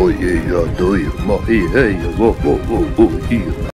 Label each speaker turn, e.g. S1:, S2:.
S1: oh yeah, yeah, do you, mo, yeah, yeah, oh, oh, oh, oh, yeah.